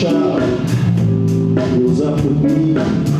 child goes up with me.